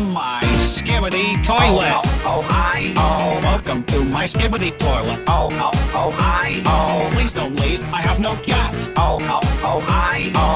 my skibidi toilet. Oh, oh, oh, hi. Oh, welcome to my skibidi toilet. Oh, oh, oh, hi. Oh, please don't leave. I have no guts. Oh, oh, oh, hi. Oh,